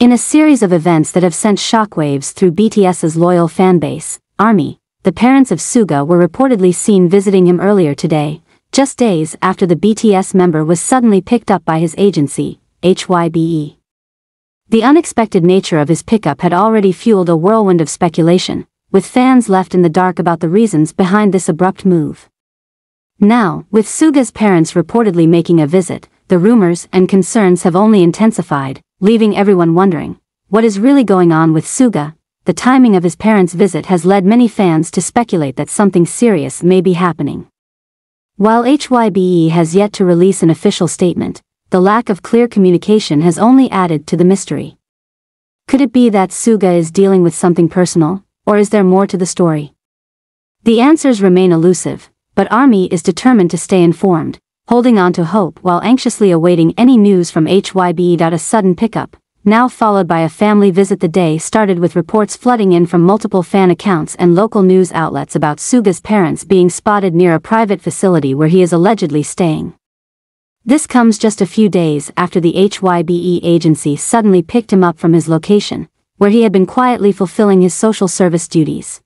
In a series of events that have sent shockwaves through BTS's loyal fanbase, ARMY, the parents of Suga were reportedly seen visiting him earlier today, just days after the BTS member was suddenly picked up by his agency, HYBE. The unexpected nature of his pickup had already fueled a whirlwind of speculation, with fans left in the dark about the reasons behind this abrupt move. Now, with Suga's parents reportedly making a visit, the rumors and concerns have only intensified, leaving everyone wondering, what is really going on with Suga? The timing of his parents' visit has led many fans to speculate that something serious may be happening. While HYBE has yet to release an official statement, the lack of clear communication has only added to the mystery. Could it be that Suga is dealing with something personal, or is there more to the story? The answers remain elusive, but ARMY is determined to stay informed, holding on to hope while anxiously awaiting any news from HYBE. A sudden pickup, now followed by a family visit the day started with reports flooding in from multiple fan accounts and local news outlets about Suga's parents being spotted near a private facility where he is allegedly staying. This comes just a few days after the HYBE agency suddenly picked him up from his location, where he had been quietly fulfilling his social service duties.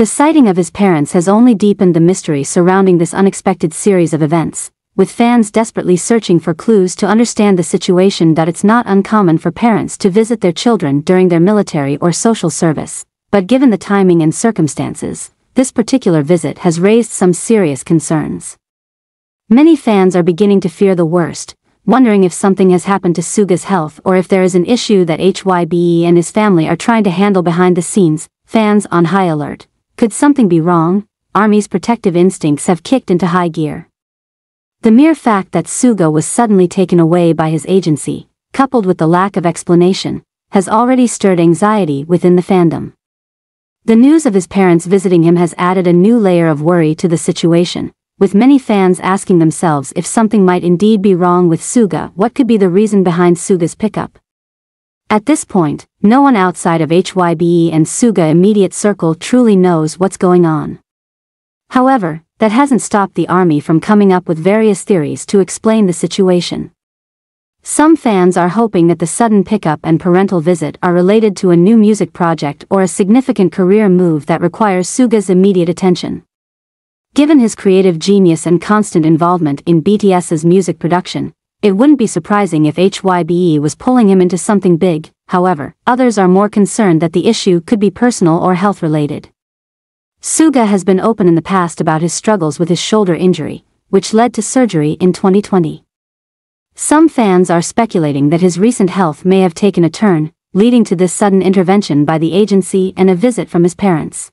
The sighting of his parents has only deepened the mystery surrounding this unexpected series of events, with fans desperately searching for clues to understand the situation that it's not uncommon for parents to visit their children during their military or social service, but given the timing and circumstances, this particular visit has raised some serious concerns. Many fans are beginning to fear the worst, wondering if something has happened to Suga's health or if there is an issue that HYBE and his family are trying to handle behind the scenes, fans on high alert. Could something be wrong? Army's protective instincts have kicked into high gear. The mere fact that Suga was suddenly taken away by his agency, coupled with the lack of explanation, has already stirred anxiety within the fandom. The news of his parents visiting him has added a new layer of worry to the situation, with many fans asking themselves if something might indeed be wrong with Suga what could be the reason behind Suga's pickup. At this point, no one outside of HYBE and Suga immediate circle truly knows what's going on. However, that hasn't stopped the army from coming up with various theories to explain the situation. Some fans are hoping that the sudden pickup and parental visit are related to a new music project or a significant career move that requires Suga's immediate attention. Given his creative genius and constant involvement in BTS's music production, it wouldn't be surprising if HYBE was pulling him into something big, however, others are more concerned that the issue could be personal or health-related. Suga has been open in the past about his struggles with his shoulder injury, which led to surgery in 2020. Some fans are speculating that his recent health may have taken a turn, leading to this sudden intervention by the agency and a visit from his parents.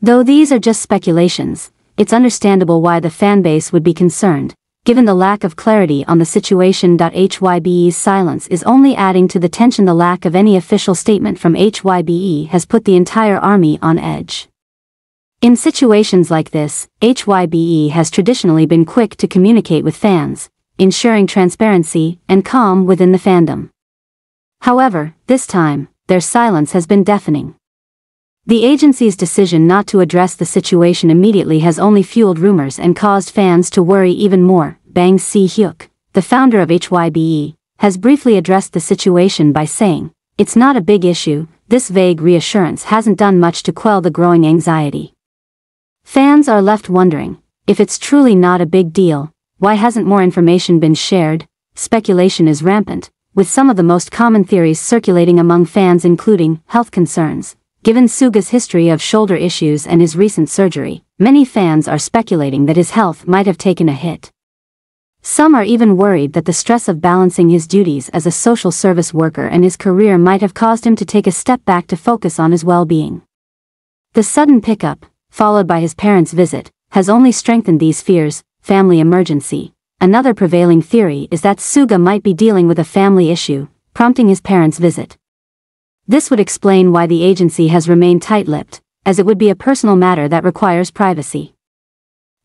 Though these are just speculations, it's understandable why the fanbase would be concerned, given the lack of clarity on the situation. HYBE's silence is only adding to the tension the lack of any official statement from HYBE has put the entire army on edge. In situations like this, HYBE has traditionally been quick to communicate with fans, ensuring transparency and calm within the fandom. However, this time, their silence has been deafening. The agency's decision not to address the situation immediately has only fueled rumors and caused fans to worry even more. Bang Si-hyuk, the founder of HYBE, has briefly addressed the situation by saying, It's not a big issue, this vague reassurance hasn't done much to quell the growing anxiety. Fans are left wondering, if it's truly not a big deal, why hasn't more information been shared? Speculation is rampant, with some of the most common theories circulating among fans including health concerns, Given Suga's history of shoulder issues and his recent surgery, many fans are speculating that his health might have taken a hit. Some are even worried that the stress of balancing his duties as a social service worker and his career might have caused him to take a step back to focus on his well-being. The sudden pickup, followed by his parents' visit, has only strengthened these fears, family emergency. Another prevailing theory is that Suga might be dealing with a family issue, prompting his parents' visit. This would explain why the agency has remained tight-lipped, as it would be a personal matter that requires privacy.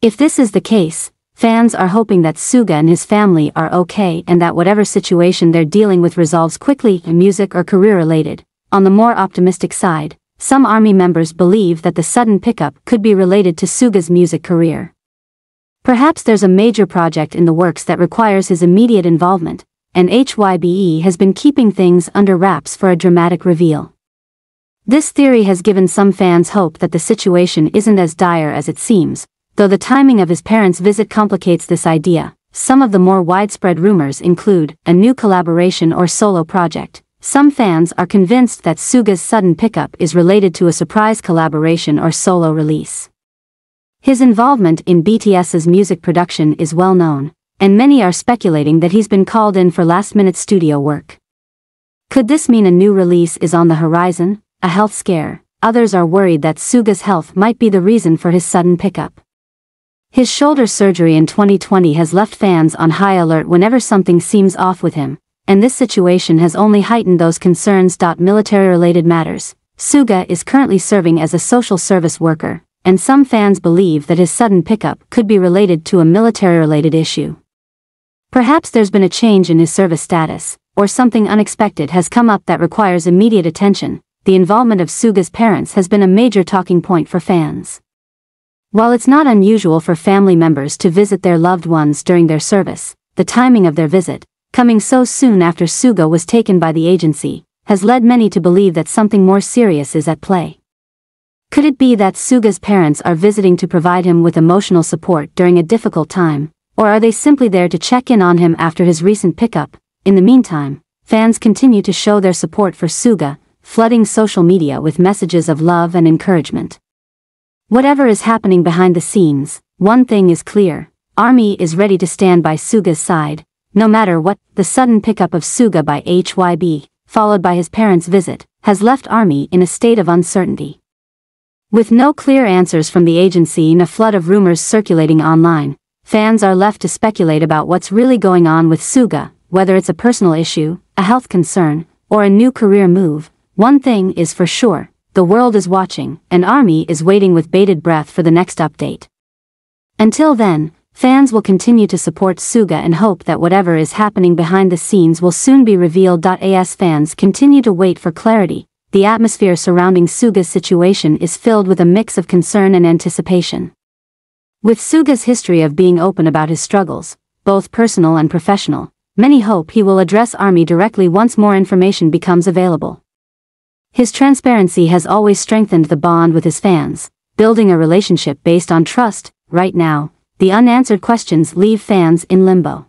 If this is the case, fans are hoping that Suga and his family are okay and that whatever situation they're dealing with resolves quickly, music or career-related. On the more optimistic side, some army members believe that the sudden pickup could be related to Suga's music career. Perhaps there's a major project in the works that requires his immediate involvement, and HYBE has been keeping things under wraps for a dramatic reveal. This theory has given some fans hope that the situation isn't as dire as it seems, though the timing of his parents' visit complicates this idea. Some of the more widespread rumors include a new collaboration or solo project. Some fans are convinced that Suga's sudden pickup is related to a surprise collaboration or solo release. His involvement in BTS's music production is well known, and many are speculating that he's been called in for last-minute studio work. Could this mean a new release is on the horizon, a health scare? Others are worried that Suga's health might be the reason for his sudden pickup. His shoulder surgery in 2020 has left fans on high alert whenever something seems off with him, and this situation has only heightened those concerns. Military-related matters. Suga is currently serving as a social service worker, and some fans believe that his sudden pickup could be related to a military-related issue. Perhaps there's been a change in his service status, or something unexpected has come up that requires immediate attention. The involvement of Suga's parents has been a major talking point for fans. While it's not unusual for family members to visit their loved ones during their service, the timing of their visit, coming so soon after Suga was taken by the agency, has led many to believe that something more serious is at play. Could it be that Suga's parents are visiting to provide him with emotional support during a difficult time, or are they simply there to check in on him after his recent pickup? In the meantime, fans continue to show their support for Suga, flooding social media with messages of love and encouragement. Whatever is happening behind the scenes, one thing is clear, Army is ready to stand by Suga's side, no matter what, the sudden pickup of Suga by HYBE, followed by his parents' visit, has left Army in a state of uncertainty. With no clear answers from the agency and a flood of rumors circulating online, fans are left to speculate about what's really going on with Suga, whether it's a personal issue, a health concern, or a new career move. One thing is for sure, the world is watching, and Army is waiting with bated breath for the next update. Until then, fans will continue to support Suga and hope that whatever is happening behind the scenes will soon be revealed. As fans continue to wait for clarity, the atmosphere surrounding Suga's situation is filled with a mix of concern and anticipation. With Suga's history of being open about his struggles, both personal and professional, many hope he will address Army directly once more information becomes available. His transparency has always strengthened the bond with his fans, building a relationship based on trust. Right now, the unanswered questions leave fans in limbo.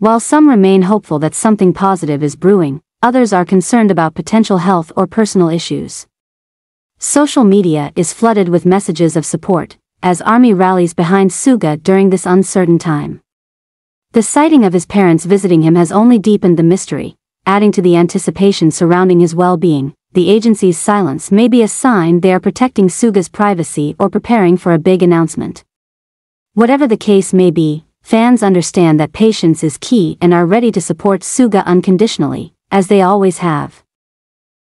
While some remain hopeful that something positive is brewing, others are concerned about potential health or personal issues. Social media is flooded with messages of support, as Army rallies behind Suga during this uncertain time. The sighting of his parents visiting him has only deepened the mystery, adding to the anticipation surrounding his well-being. The agency's silence may be a sign they are protecting Suga's privacy or preparing for a big announcement. Whatever the case may be, fans understand that patience is key and are ready to support Suga unconditionally as they always have.